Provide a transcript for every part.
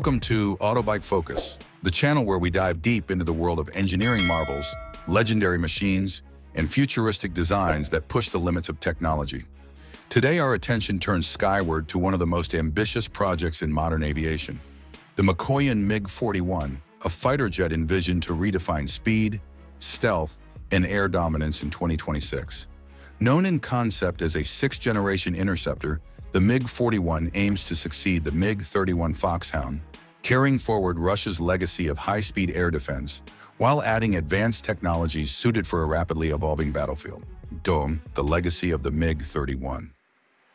Welcome to Auto Bike Focus, the channel where we dive deep into the world of engineering marvels, legendary machines, and futuristic designs that push the limits of technology. Today our attention turns skyward to one of the most ambitious projects in modern aviation, the Mikoyan MiG-41, a fighter jet envisioned to redefine speed, stealth, and air dominance in 2026. Known in concept as a sixth-generation interceptor, the MiG-41 aims to succeed the MiG-31 Foxhound, carrying forward Russia's legacy of high-speed air defense while adding advanced technologies suited for a rapidly evolving battlefield. Dome, the legacy of the MiG-31.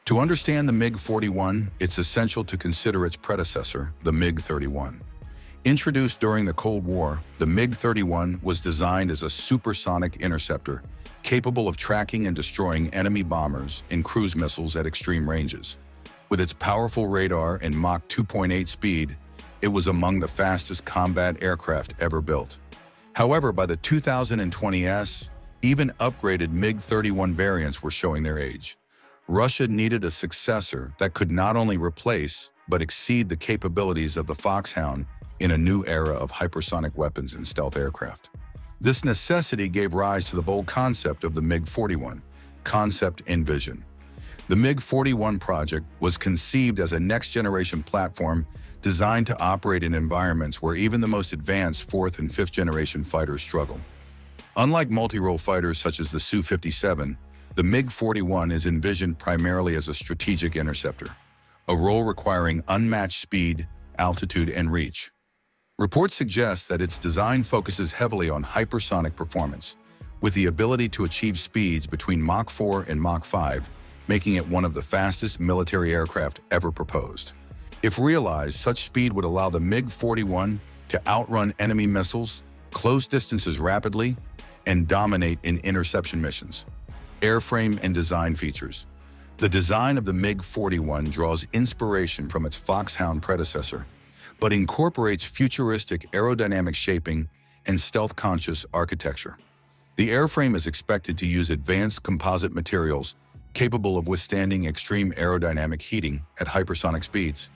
To understand the MiG-41, it's essential to consider its predecessor, the MiG-31. Introduced during the Cold War, the MiG-31 was designed as a supersonic interceptor capable of tracking and destroying enemy bombers and cruise missiles at extreme ranges. With its powerful radar and Mach 2.8 speed, it was among the fastest combat aircraft ever built. However, by the 2020s, even upgraded MiG-31 variants were showing their age. Russia needed a successor that could not only replace, but exceed the capabilities of the Foxhound in a new era of hypersonic weapons and stealth aircraft. This necessity gave rise to the bold concept of the MiG-41, Concept Envision. The MiG-41 project was conceived as a next-generation platform designed to operate in environments where even the most advanced fourth and fifth generation fighters struggle. Unlike multi-role fighters such as the Su-57, the MiG-41 is envisioned primarily as a strategic interceptor, a role requiring unmatched speed, altitude, and reach. Reports suggest that its design focuses heavily on hypersonic performance, with the ability to achieve speeds between Mach 4 and Mach 5, making it one of the fastest military aircraft ever proposed. If realized, such speed would allow the MiG-41 to outrun enemy missiles, close distances rapidly, and dominate in interception missions. Airframe and design features. The design of the MiG-41 draws inspiration from its Foxhound predecessor, but incorporates futuristic aerodynamic shaping and stealth-conscious architecture. The airframe is expected to use advanced composite materials capable of withstanding extreme aerodynamic heating at hypersonic speeds.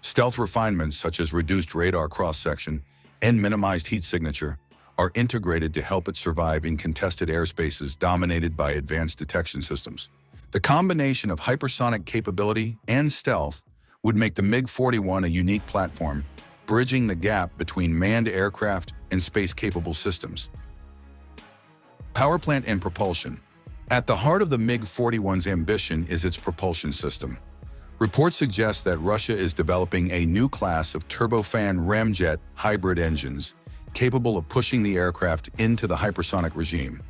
Stealth refinements such as reduced radar cross-section and minimized heat signature are integrated to help it survive in contested airspaces dominated by advanced detection systems. The combination of hypersonic capability and stealth would make the MiG-41 a unique platform, bridging the gap between manned aircraft and space-capable systems. Power plant and propulsion. At the heart of the MiG-41's ambition is its propulsion system. Reports suggest that Russia is developing a new class of turbofan ramjet hybrid engines capable of pushing the aircraft into the hypersonic regime.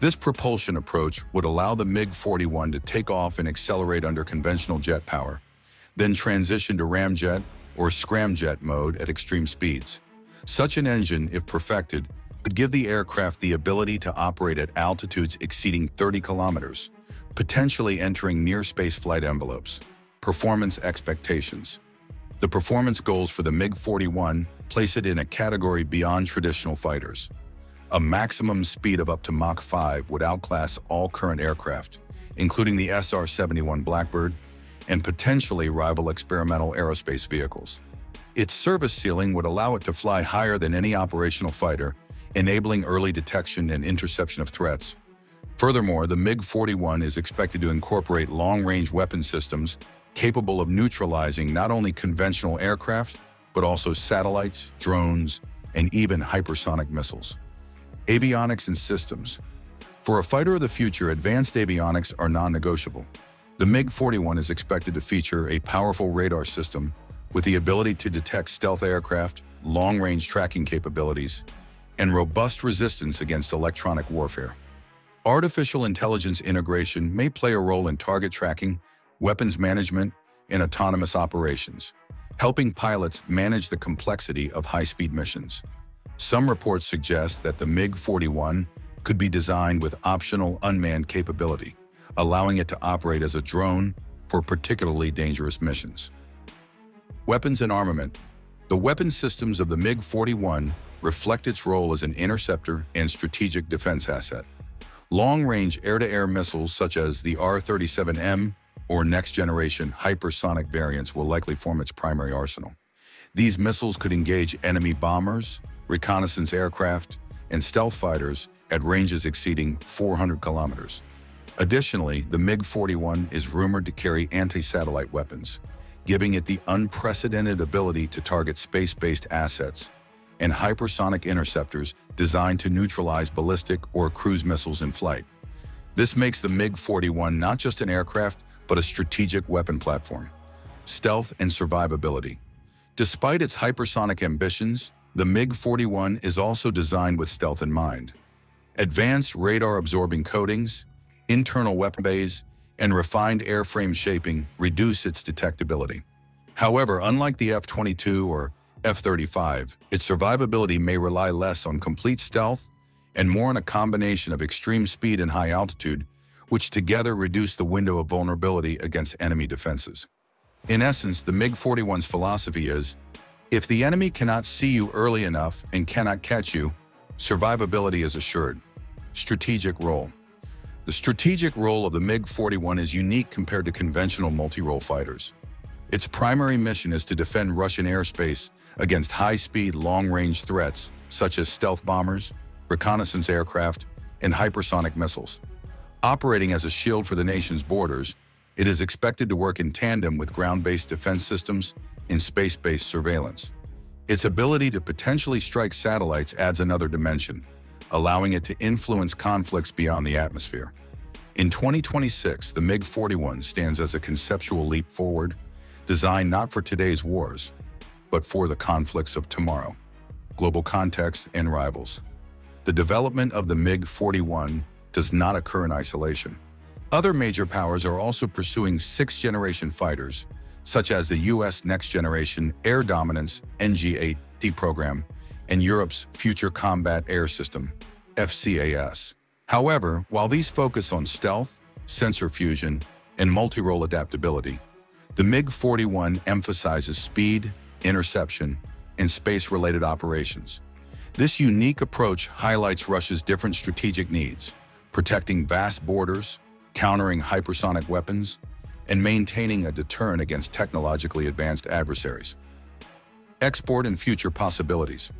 This propulsion approach would allow the MiG-41 to take off and accelerate under conventional jet power, then transition to ramjet or scramjet mode at extreme speeds. Such an engine, if perfected, could give the aircraft the ability to operate at altitudes exceeding 30 kilometers, potentially entering near-space flight envelopes. Performance expectations. The performance goals for the MiG-41 place it in a category beyond traditional fighters. A maximum speed of up to Mach 5 would outclass all current aircraft, including the SR-71 Blackbird, and potentially rival experimental aerospace vehicles. Its service ceiling would allow it to fly higher than any operational fighter, enabling early detection and interception of threats. Furthermore, the MiG-41 is expected to incorporate long-range weapon systems capable of neutralizing not only conventional aircraft, but also satellites, drones, and even hypersonic missiles. Avionics and systems. For a fighter of the future, advanced avionics are non-negotiable. The MiG-41 is expected to feature a powerful radar system with the ability to detect stealth aircraft, long-range tracking capabilities, and robust resistance against electronic warfare. Artificial intelligence integration may play a role in target tracking, weapons management, and autonomous operations, helping pilots manage the complexity of high-speed missions. Some reports suggest that the MiG-41 could be designed with optional unmanned capability, allowing it to operate as a drone for particularly dangerous missions. Weapons and armament. The weapon systems of the MiG-41 reflect its role as an interceptor and strategic defense asset. Long-range air-to-air missiles such as the R-37M or next-generation hypersonic variants will likely form its primary arsenal. These missiles could engage enemy bombers, reconnaissance aircraft, and stealth fighters at ranges exceeding 400 kilometers. Additionally, the MiG-41 is rumored to carry anti-satellite weapons, giving it the unprecedented ability to target space-based assets and hypersonic interceptors designed to neutralize ballistic or cruise missiles in flight. This makes the MiG-41 not just an aircraft, but a strategic weapon platform. Stealth and survivability. Despite its hypersonic ambitions, the MiG-41 is also designed with stealth in mind. Advanced radar-absorbing coatings, internal weapon bays, and refined airframe shaping reduce its detectability. However, unlike the F-22 or F-35, its survivability may rely less on complete stealth and more on a combination of extreme speed and high altitude, which together reduce the window of vulnerability against enemy defenses. In essence, the MiG-41's philosophy is, if the enemy cannot see you early enough and cannot catch you, survivability is assured. Strategic role. The strategic role of the MiG-41 is unique compared to conventional multi-role fighters. Its primary mission is to defend Russian airspace against high-speed, long-range threats such as stealth bombers, reconnaissance aircraft, and hypersonic missiles. Operating as a shield for the nation's borders, it is expected to work in tandem with ground-based defense systems and space-based surveillance. Its ability to potentially strike satellites adds another dimension, allowing it to influence conflicts beyond the atmosphere. In 2026, the MiG-41 stands as a conceptual leap forward, designed not for today's wars, but for the conflicts of tomorrow, global context and rivals. The development of the MiG-41 does not occur in isolation. Other major powers are also pursuing sixth-generation fighters, such as the U.S. Next Generation Air Dominance NGAD program and Europe's Future Combat Air System, FCAS. However, while these focus on stealth, sensor fusion, and multi-role adaptability, the MiG-41 emphasizes speed, interception, and space-related operations. This unique approach highlights Russia's different strategic needs, protecting vast borders, countering hypersonic weapons, and maintaining a deterrent against technologically advanced adversaries. Export and future possibilities.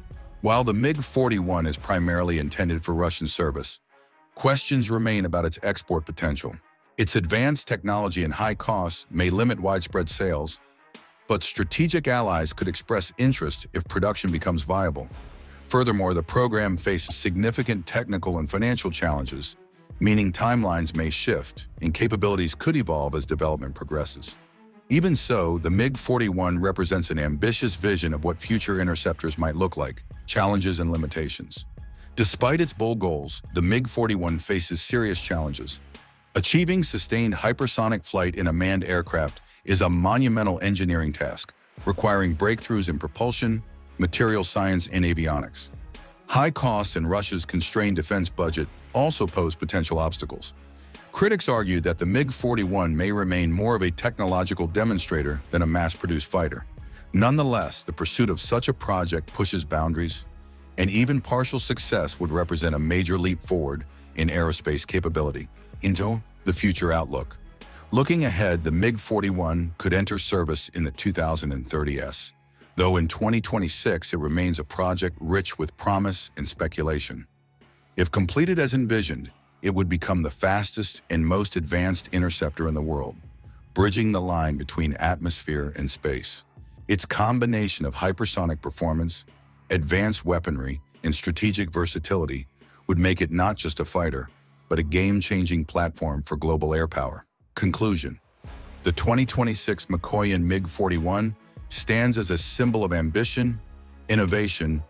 While the MiG-41 is primarily intended for Russian service, questions remain about its export potential. Its advanced technology and high costs may limit widespread sales, but strategic allies could express interest if production becomes viable. Furthermore, the program faces significant technical and financial challenges, meaning timelines may shift and capabilities could evolve as development progresses. Even so, the MiG-41 represents an ambitious vision of what future interceptors might look like, challenges and limitations. Despite its bold goals, the MiG-41 faces serious challenges. Achieving sustained hypersonic flight in a manned aircraft is a monumental engineering task, requiring breakthroughs in propulsion, material science, and avionics. High costs and Russia's constrained defense budget also pose potential obstacles. Critics argue that the MiG-41 may remain more of a technological demonstrator than a mass-produced fighter. Nonetheless, the pursuit of such a project pushes boundaries, and even partial success would represent a major leap forward in aerospace capability. Into the future outlook. Looking ahead, the MiG-41 could enter service in the 2030s, though in 2026 it remains a project rich with promise and speculation. If completed as envisioned, it would become the fastest and most advanced interceptor in the world, bridging the line between atmosphere and space. Its combination of hypersonic performance, advanced weaponry, and strategic versatility would make it not just a fighter, but a game-changing platform for global air power. Conclusion. The 2026 Mikoyan MiG-41 stands as a symbol of ambition, innovation,